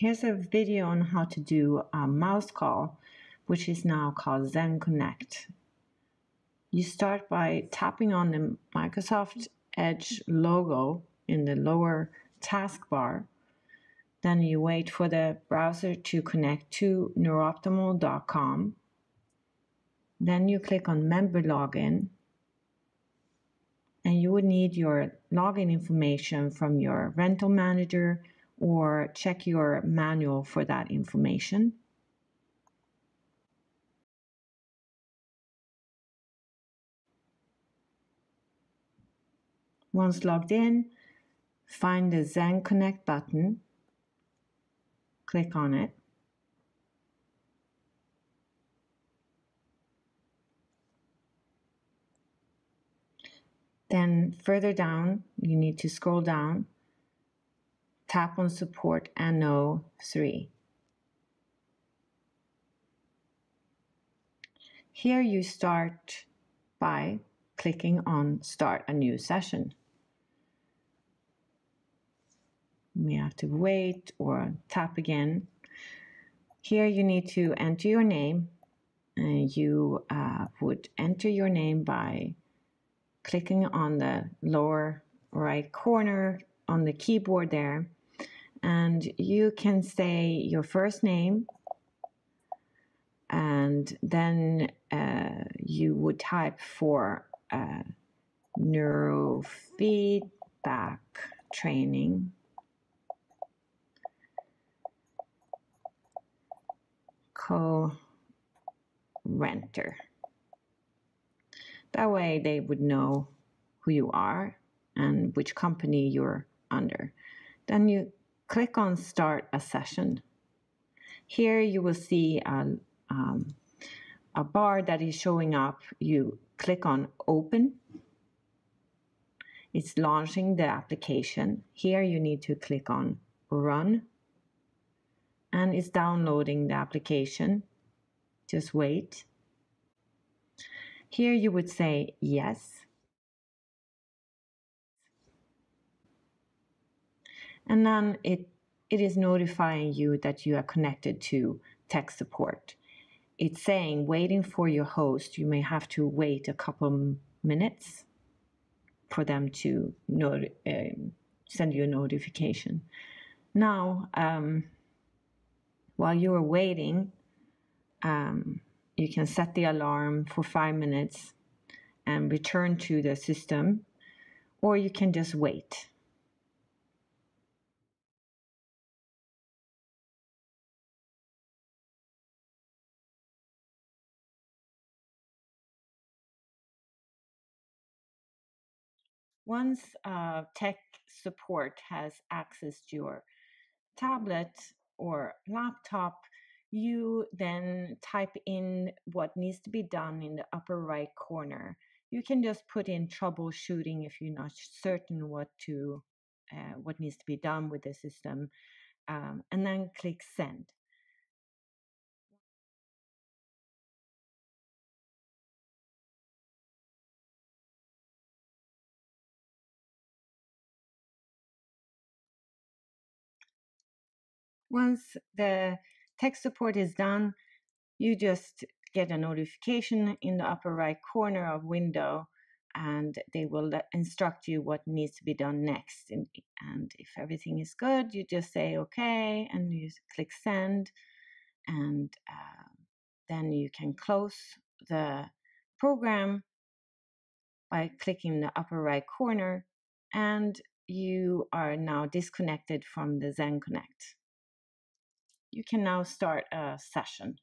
Here's a video on how to do a mouse call, which is now called Zen Connect. You start by tapping on the Microsoft Edge logo in the lower taskbar. Then you wait for the browser to connect to neuroptimal.com. Then you click on Member Login. And you would need your login information from your rental manager or check your manual for that information. Once logged in, find the Zen Connect button, click on it. Then further down, you need to scroll down tap on support no 3. Here you start by clicking on start a new session. You may have to wait or tap again. Here you need to enter your name and you uh, would enter your name by clicking on the lower right corner on the keyboard there and you can say your first name. And then uh, you would type for uh, neurofeedback training. Co-renter. That way they would know who you are and which company you're under. Then you click on Start a Session. Here you will see a, um, a bar that is showing up. You click on Open. It's launching the application. Here you need to click on Run. And it's downloading the application. Just wait. Here you would say yes. And then it it is notifying you that you are connected to tech support. It's saying waiting for your host. You may have to wait a couple minutes for them to not, uh, send you a notification. Now, um, while you are waiting, um, you can set the alarm for five minutes and return to the system, or you can just wait Once uh, tech support has accessed your tablet or laptop, you then type in what needs to be done in the upper right corner. You can just put in troubleshooting if you're not certain what to uh, what needs to be done with the system, um, and then click send. Once the tech support is done, you just get a notification in the upper right corner of window and they will instruct you what needs to be done next. And, and if everything is good, you just say okay and you click send, and uh, then you can close the program by clicking the upper right corner, and you are now disconnected from the Zen Connect you can now start a session.